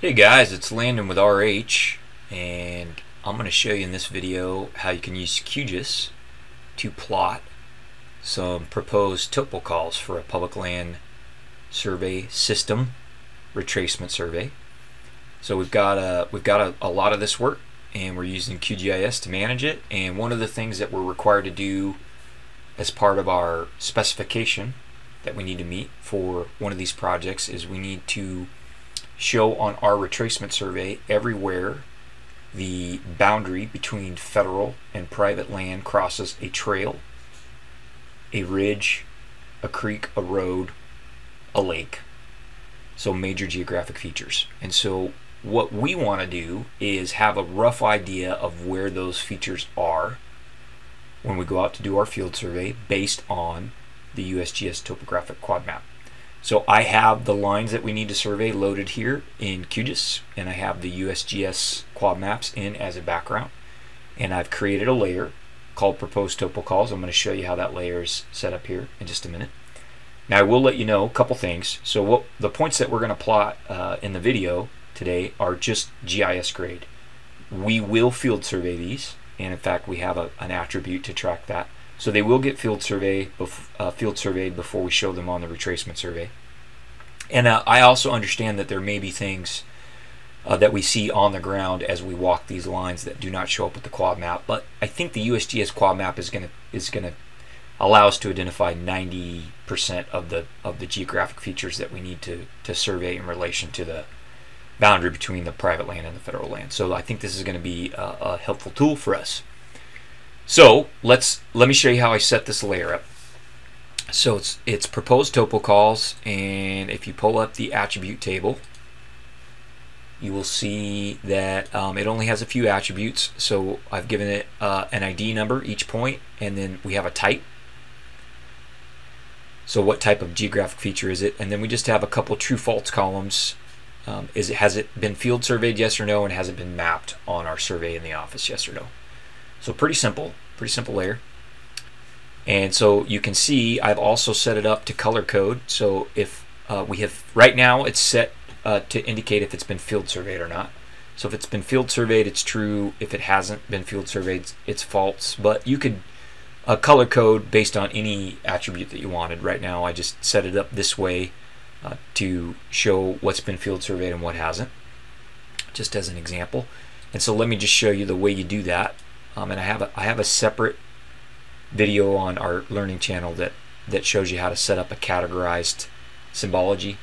Hey guys, it's Landon with RH and I'm going to show you in this video how you can use QGIS to plot some proposed topo calls for a public land survey system retracement survey. So we've got a we've got a, a lot of this work and we're using QGIS to manage it and one of the things that we're required to do as part of our specification that we need to meet for one of these projects is we need to show on our retracement survey everywhere the boundary between federal and private land crosses a trail, a ridge, a creek, a road, a lake. So major geographic features. And so what we want to do is have a rough idea of where those features are when we go out to do our field survey based on the USGS topographic quad map. So I have the lines that we need to survey loaded here in QGIS, and I have the USGS quad maps in as a background. And I've created a layer called proposed topo calls. I'm going to show you how that layer is set up here in just a minute. Now I will let you know a couple things. So what the points that we're going to plot uh, in the video today are just GIS grade. We will field survey these, and in fact we have a, an attribute to track that. So they will get field survey, uh, field surveyed before we show them on the retracement survey. And uh, I also understand that there may be things uh, that we see on the ground as we walk these lines that do not show up with the quad map. But I think the USGS quad map is going to is going to allow us to identify 90% of the of the geographic features that we need to to survey in relation to the boundary between the private land and the federal land. So I think this is going to be a, a helpful tool for us. So let's let me show you how I set this layer up. So it's it's proposed topo calls, and if you pull up the attribute table, you will see that um, it only has a few attributes. So I've given it uh, an ID number each point, and then we have a type. So what type of geographic feature is it? And then we just have a couple true false columns. Um, is it has it been field surveyed yes or no, and has it been mapped on our survey in the office yes or no? So pretty simple, pretty simple layer. And so you can see I've also set it up to color code. So if uh, we have, right now it's set uh, to indicate if it's been field surveyed or not. So if it's been field surveyed, it's true. If it hasn't been field surveyed, it's false. But you could uh, color code based on any attribute that you wanted. Right now I just set it up this way uh, to show what's been field surveyed and what hasn't, just as an example. And so let me just show you the way you do that. Um, and I have a, I have a separate video on our learning channel that that shows you how to set up a categorized symbology.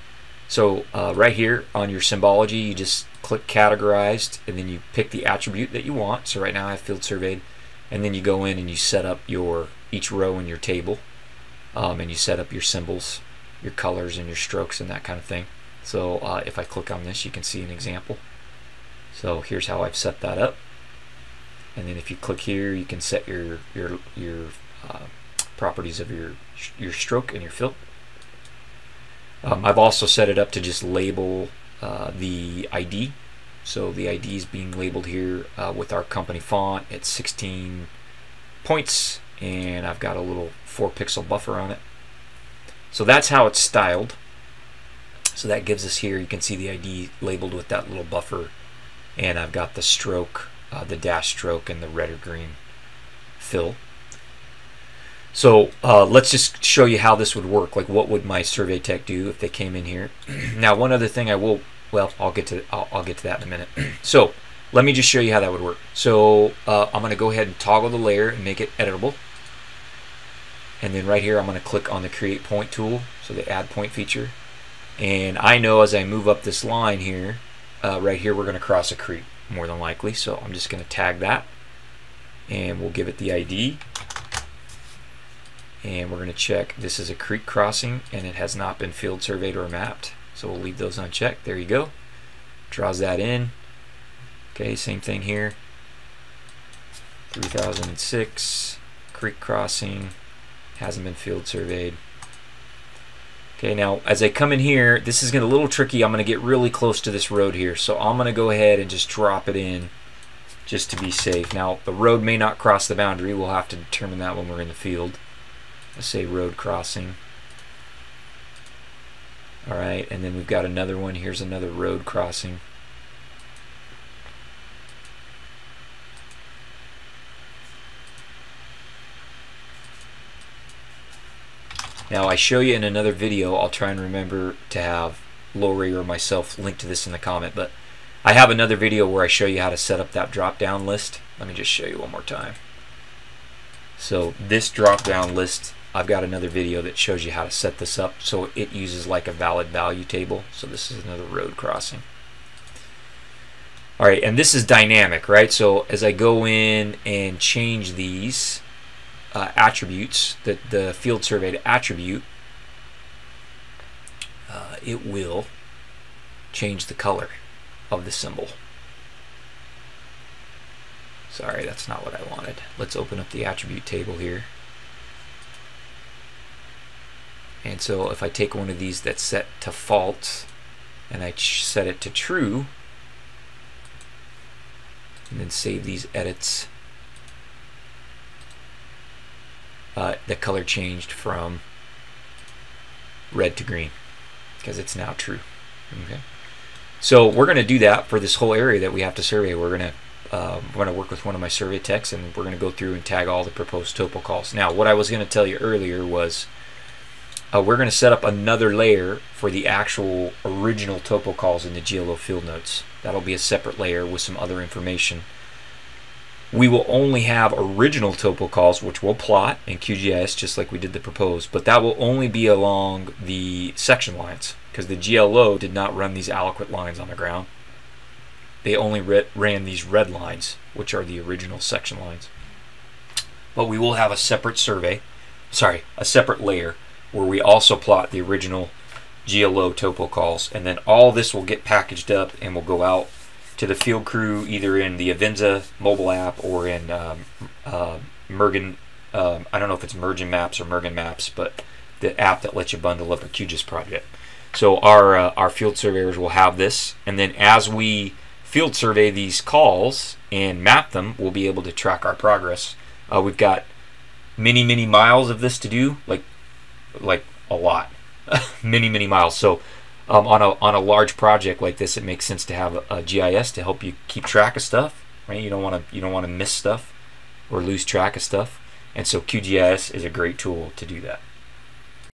So uh, right here on your symbology, you just click categorized, and then you pick the attribute that you want. So right now I have field surveyed, and then you go in and you set up your each row in your table, um, and you set up your symbols, your colors, and your strokes, and that kind of thing. So uh, if I click on this, you can see an example. So here's how I've set that up and then if you click here you can set your your your uh, properties of your your stroke and your fill. Um, I've also set it up to just label uh, the ID so the ID is being labeled here uh, with our company font. At 16 points and I've got a little 4 pixel buffer on it. So that's how it's styled. So that gives us here you can see the ID labeled with that little buffer. And I've got the stroke uh, the dash stroke and the red or green fill. So uh, let's just show you how this would work. Like what would my survey tech do if they came in here? now one other thing I will, well, I'll get to I'll, I'll get to that in a minute. so let me just show you how that would work. So uh, I'm going to go ahead and toggle the layer and make it editable. And then right here I'm going to click on the create point tool, so the add point feature. And I know as I move up this line here, uh, right here we're going to cross a creek more than likely. So I'm just going to tag that and we'll give it the ID. And we're going to check this is a creek crossing and it has not been field surveyed or mapped. So we'll leave those unchecked. There you go. Draws that in. Okay, same thing here. 3006 creek crossing hasn't been field surveyed. Okay, now as I come in here, this is getting a little tricky. I'm going to get really close to this road here. So I'm going to go ahead and just drop it in just to be safe. Now, the road may not cross the boundary. We'll have to determine that when we're in the field. Let's say road crossing. All right, and then we've got another one. Here's another road crossing. Now I show you in another video, I'll try and remember to have Lori or myself link to this in the comment, but I have another video where I show you how to set up that drop down list. Let me just show you one more time. So this drop down list, I've got another video that shows you how to set this up so it uses like a valid value table. So this is another road crossing. All right, and this is dynamic, right? So as I go in and change these uh, attributes, the, the field surveyed attribute, uh, it will change the color of the symbol. Sorry, that's not what I wanted. Let's open up the attribute table here. And so if I take one of these that's set to false and I set it to true, and then save these edits. Uh, the color changed from red to green because it's now true. Okay. So we're going to do that for this whole area that we have to survey. We're going to um, we're going to work with one of my survey techs and we're going to go through and tag all the proposed topo calls. Now, what I was going to tell you earlier was uh, we're going to set up another layer for the actual original topo calls in the GLO field notes. That'll be a separate layer with some other information. We will only have original topo calls, which we'll plot in QGIS just like we did the proposed, but that will only be along the section lines because the GLO did not run these aliquot lines on the ground. They only ran these red lines, which are the original section lines. But we will have a separate survey, sorry, a separate layer where we also plot the original GLO topo calls. And then all this will get packaged up and will go out to the field crew either in the Avenza mobile app or in um, uh, Mergin. Um, I don't know if it's Mergin Maps or Mergin Maps, but the app that lets you bundle up a QGIS project. So our uh, our field surveyors will have this, and then as we field survey these calls and map them, we'll be able to track our progress. Uh, we've got many many miles of this to do, like like a lot, many many miles. So um, on a on a large project like this, it makes sense to have a, a GIS to help you keep track of stuff. Right? You don't want to you don't want to miss stuff or lose track of stuff, and so QGIS is a great tool to do that.